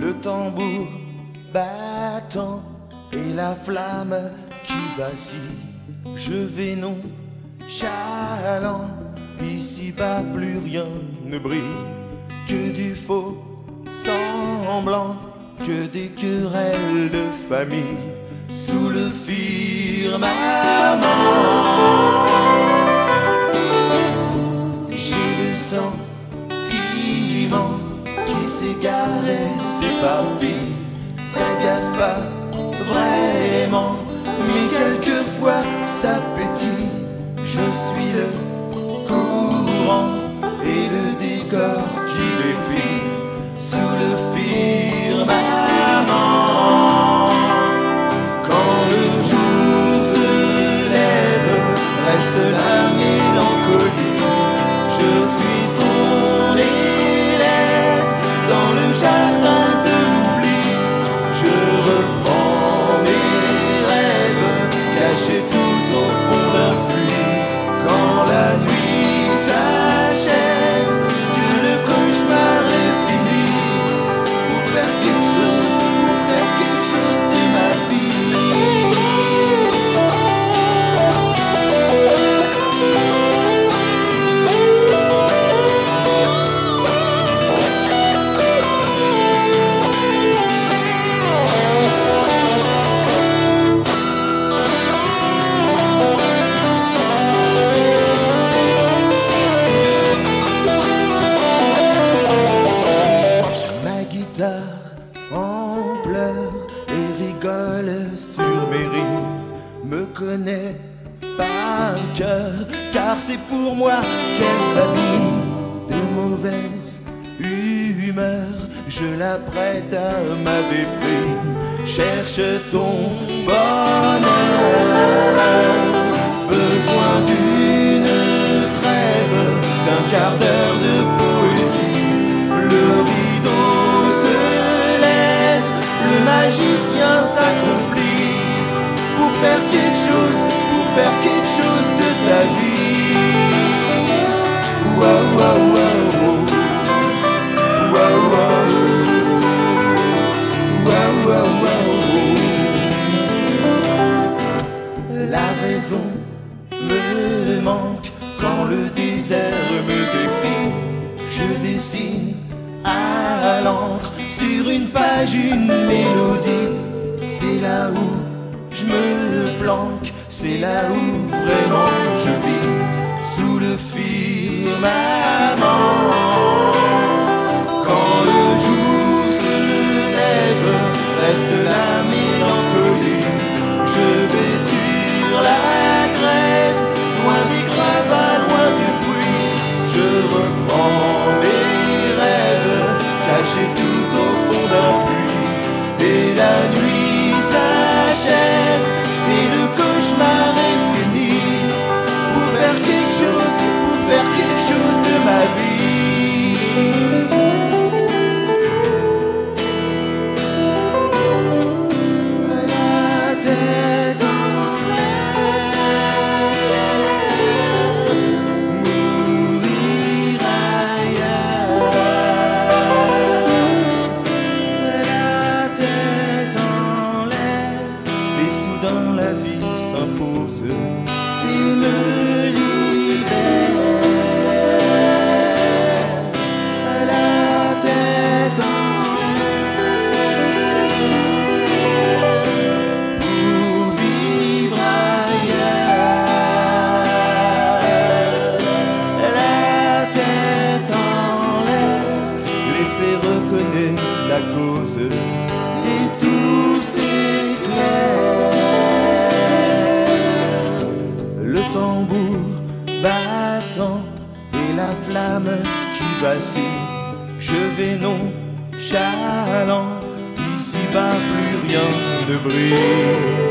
Le tambour battant et la flamme qui vacille, je vais non chalant, ici-bas plus rien ne brille que du faux semblant, que des querelles de famille firmament. J'ai le sentiment qui s'égarait, s'éparpille, s'agace pas vraiment, mais quelquefois ça pétille. Au fond d'un puits. Quand la nuit s'achève, que le cauchemar car c'est pour moi qu'elle s'abîme de mauvaise humeur. Je la prête à ma déprime, cherche ton bonheur. Besoin d'une trêve, d'un quart d'heure de poésie. Le rideau se lève, le magicien s'accomplit pour faire quelque chose, pour faire quelque chose de sa vie. Wow, wow, wow. La raison me manque quand le désert me défie. Je dessine à l'encre sur une page une mélodie. C'est là où c'est là où vraiment je vis sous le firmament. Quand le jour se lève, reste la mélancolie. Je vais sur la grève, loin des gravats, loin du bruit. Je reprends mes rêves, cachés tout cause et tout s'éclaire. Le tambour battant et la flamme qui vacille, je vais non chalant, ici-bas plus rien ne brille.